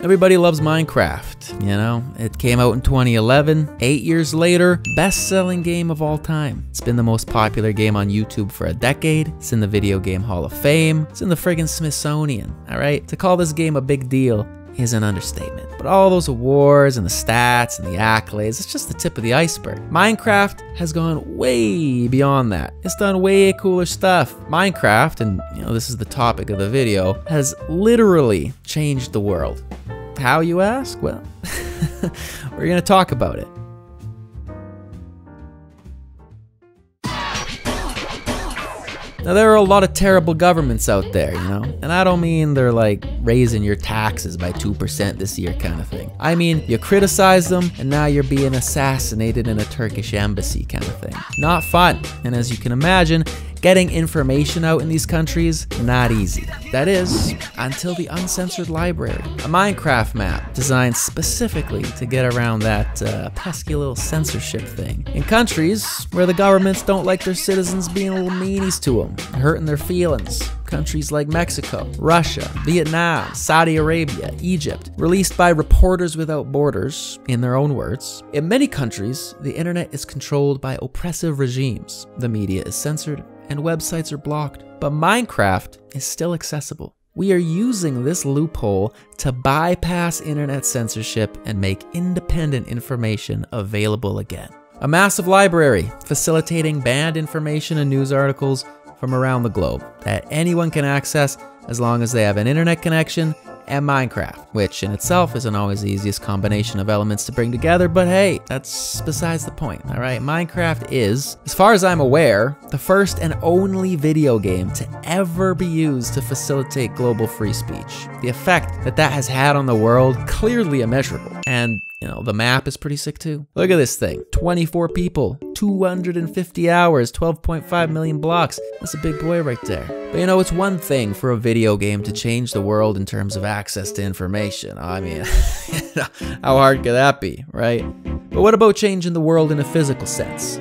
Everybody loves Minecraft, you know? It came out in 2011. Eight years later, best selling game of all time. It's been the most popular game on YouTube for a decade. It's in the Video Game Hall of Fame. It's in the friggin' Smithsonian, alright? To call this game a big deal is an understatement. But all those awards and the stats and the accolades, it's just the tip of the iceberg. Minecraft has gone way beyond that. It's done way cooler stuff. Minecraft, and you know, this is the topic of the video, has literally changed the world. How you ask? Well, we're gonna talk about it. Now, there are a lot of terrible governments out there, you know? And I don't mean they're like raising your taxes by 2% this year kind of thing. I mean, you criticize them and now you're being assassinated in a Turkish embassy kind of thing. Not fun. And as you can imagine, Getting information out in these countries, not easy. That is, until the Uncensored Library, a Minecraft map designed specifically to get around that uh, pesky little censorship thing. In countries where the governments don't like their citizens being a little meanies to them, hurting their feelings, countries like Mexico, Russia, Vietnam, Saudi Arabia, Egypt, released by Reporters Without Borders, in their own words. In many countries, the internet is controlled by oppressive regimes. The media is censored, and websites are blocked. But Minecraft is still accessible. We are using this loophole to bypass internet censorship and make independent information available again. A massive library facilitating banned information and news articles from around the globe that anyone can access as long as they have an internet connection and Minecraft, which in itself isn't always the easiest combination of elements to bring together, but hey, that's besides the point, alright? Minecraft is, as far as I'm aware, the first and only video game to ever be used to facilitate global free speech. The effect that that has had on the world, clearly immeasurable. And you know, the map is pretty sick too. Look at this thing 24 people, 250 hours, 12.5 million blocks. That's a big boy right there. But you know, it's one thing for a video game to change the world in terms of access to information. I mean, how hard could that be, right? But what about changing the world in a physical sense?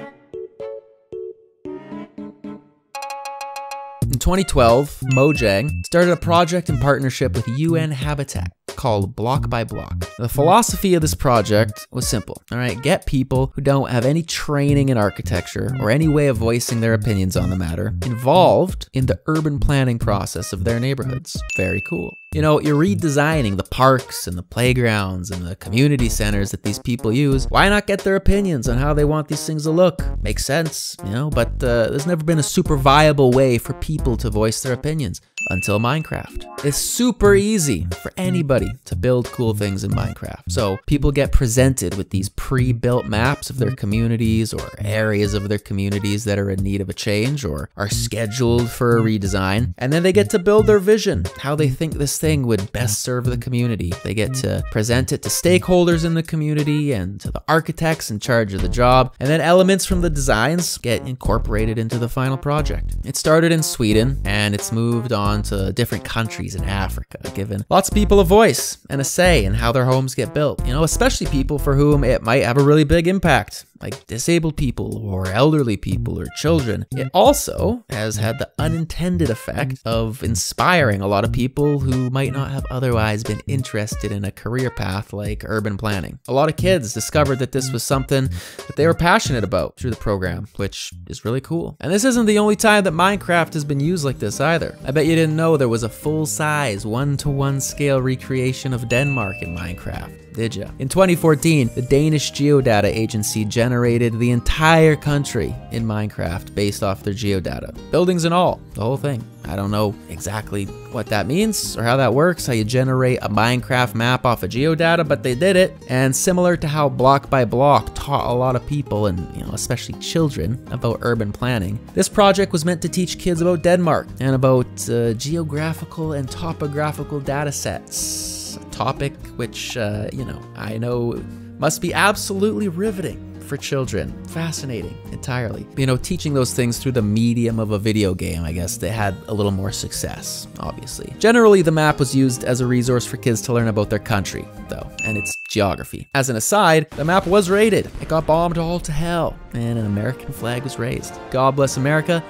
In 2012, Mojang started a project in partnership with UN Habitat called Block by Block. The philosophy of this project was simple, all right? Get people who don't have any training in architecture or any way of voicing their opinions on the matter involved in the urban planning process of their neighborhoods. Very cool. You know, you're redesigning the parks and the playgrounds and the community centers that these people use. Why not get their opinions on how they want these things to look? Makes sense, you know, but uh, there's never been a super viable way for people to voice their opinions until Minecraft. It's super easy for anybody to build cool things in Minecraft. So people get presented with these pre-built maps of their communities or areas of their communities that are in need of a change or are scheduled for a redesign. And then they get to build their vision, how they think this thing would best serve the community. They get to present it to stakeholders in the community and to the architects in charge of the job. And then elements from the designs get incorporated into the final project. It started in Sweden and it's moved on to different countries in Africa, giving lots of people a voice and a say in how their homes get built. You know, especially people for whom it might have a really big impact like disabled people or elderly people or children. It also has had the unintended effect of inspiring a lot of people who might not have otherwise been interested in a career path like urban planning. A lot of kids discovered that this was something that they were passionate about through the program, which is really cool. And this isn't the only time that Minecraft has been used like this either. I bet you didn't know there was a full-size, one-to-one scale recreation of Denmark in Minecraft did ya? In 2014, the Danish Geodata Agency generated the entire country in Minecraft based off their geodata. Buildings and all, the whole thing. I don't know exactly what that means or how that works, how you generate a Minecraft map off of geodata, but they did it. And similar to how Block by Block taught a lot of people and you know especially children about urban planning, this project was meant to teach kids about Denmark and about uh, geographical and topographical data sets A topic which, uh, you know, I know must be absolutely riveting for children. Fascinating, entirely. You know, teaching those things through the medium of a video game, I guess they had a little more success, obviously. Generally, the map was used as a resource for kids to learn about their country, though, and its geography. As an aside, the map was raided. It got bombed all to hell, and an American flag was raised. God bless America,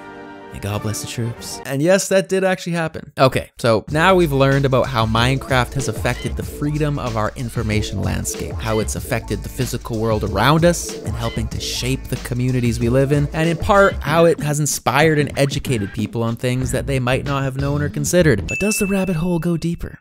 And God bless the troops. And yes, that did actually happen. Okay, so now we've learned about how Minecraft has affected the freedom of our information landscape, how it's affected the physical world around us, and helping to shape the communities we live in, and in part, how it has inspired and educated people on things that they might not have known or considered. But does the rabbit hole go deeper?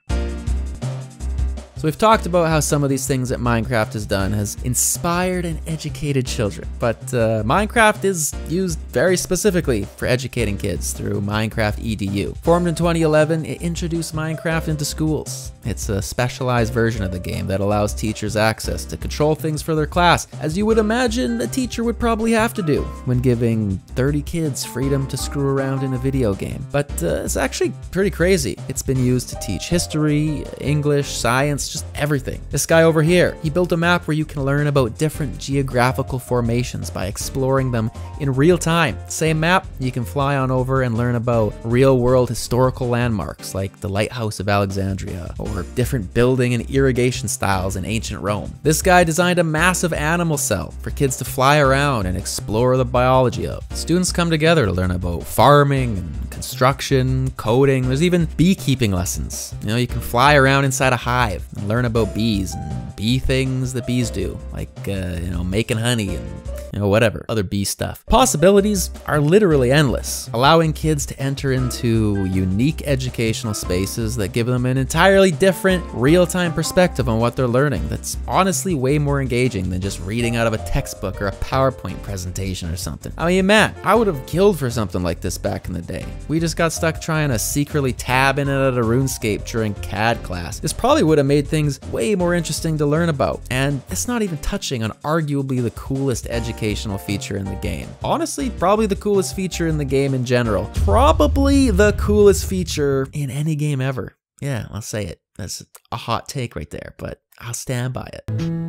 We've talked about how some of these things that Minecraft has done has inspired and educated children, but uh, Minecraft is used very specifically for educating kids through Minecraft EDU. Formed in 2011, it introduced Minecraft into schools. It's a specialized version of the game that allows teachers access to control things for their class, as you would imagine a teacher would probably have to do when giving 30 kids freedom to screw around in a video game. But uh, it's actually pretty crazy. It's been used to teach history, English, science, just everything. This guy over here, he built a map where you can learn about different geographical formations by exploring them in real time. Same map, you can fly on over and learn about real world historical landmarks like the Lighthouse of Alexandria or different building and irrigation styles in ancient Rome. This guy designed a massive animal cell for kids to fly around and explore the biology of. Students come together to learn about farming and construction, coding, there's even beekeeping lessons. You know, you can fly around inside a hive learn about bees and bee things that bees do, like, uh, you know, making honey and you know, whatever, other bee stuff. Possibilities are literally endless, allowing kids to enter into unique educational spaces that give them an entirely different real-time perspective on what they're learning that's honestly way more engaging than just reading out of a textbook or a PowerPoint presentation or something. I mean, Matt, I would have killed for something like this back in the day. We just got stuck trying to secretly tab in and out of RuneScape during CAD class. This probably would have made things way more interesting to learn about, and it's not even touching on arguably the coolest educational feature in the game. Honestly, probably the coolest feature in the game in general. Probably the coolest feature in any game ever. Yeah, I'll say it. That's a hot take right there, but I'll stand by it.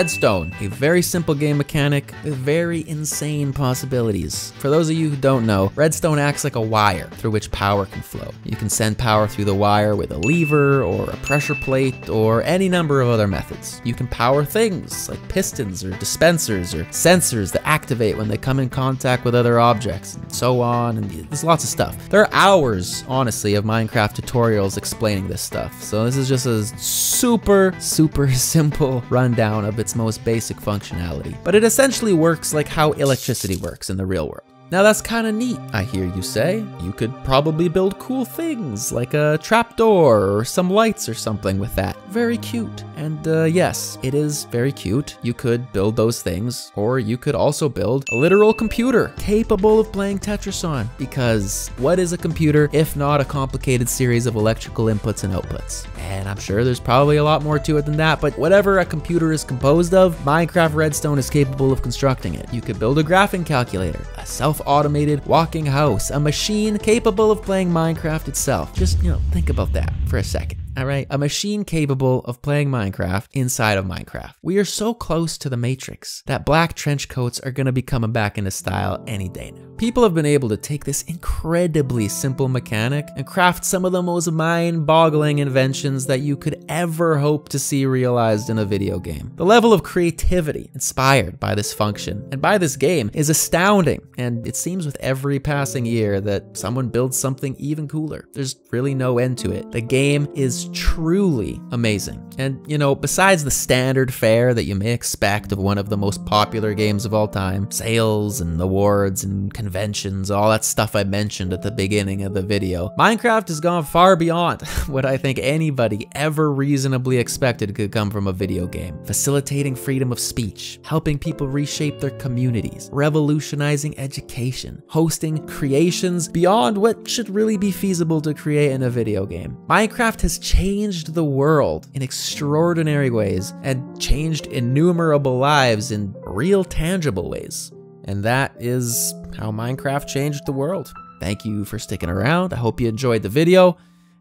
Redstone, a very simple game mechanic with very insane possibilities. For those of you who don't know, Redstone acts like a wire through which power can flow. You can send power through the wire with a lever or a pressure plate or any number of other methods. You can power things like pistons or dispensers or sensors that activate when they come in contact with other objects and so on and there's lots of stuff. There are hours, honestly, of Minecraft tutorials explaining this stuff. So this is just a super, super simple rundown of its most basic functionality, but it essentially works like how electricity works in the real world. Now that's kinda neat, I hear you say. You could probably build cool things, like a trapdoor or some lights or something with that. Very cute. And uh, yes, it is very cute. You could build those things, or you could also build a literal computer capable of playing Tetris on. Because what is a computer if not a complicated series of electrical inputs and outputs? And I'm sure there's probably a lot more to it than that, but whatever a computer is composed of, Minecraft Redstone is capable of constructing it. You could build a graphing calculator, a self automated walking house, a machine capable of playing Minecraft itself. Just, you know, think about that for a second. All right, a machine capable of playing Minecraft inside of Minecraft. We are so close to the Matrix that black trench coats are to be coming back into style any day now. People have been able to take this incredibly simple mechanic and craft some of the most mind-boggling inventions that you could ever hope to see realized in a video game. The level of creativity inspired by this function and by this game is astounding, and it seems with every passing year that someone builds something even cooler. There's really no end to it. The game is truly amazing. And, you know, besides the standard fare that you may expect of one of the most popular games of all time, sales and awards and conventions, all that stuff I mentioned at the beginning of the video, Minecraft has gone far beyond what I think anybody ever reasonably expected could come from a video game. Facilitating freedom of speech, helping people reshape their communities, revolutionizing education, hosting creations beyond what should really be feasible to create in a video game. Minecraft has changed the world in extraordinary ways and changed innumerable lives in real tangible ways. And that is how Minecraft changed the world. Thank you for sticking around. I hope you enjoyed the video,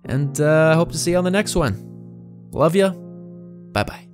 and uh, I hope to see you on the next one. Love ya. Bye bye.